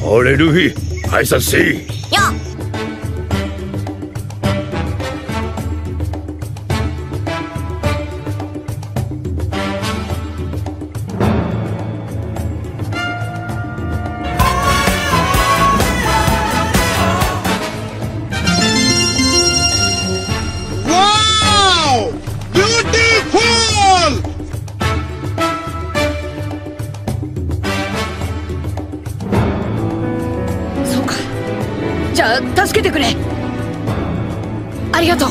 ハレルフィ挨拶せい。よそうかじゃあ助けてくれ。ありがとう。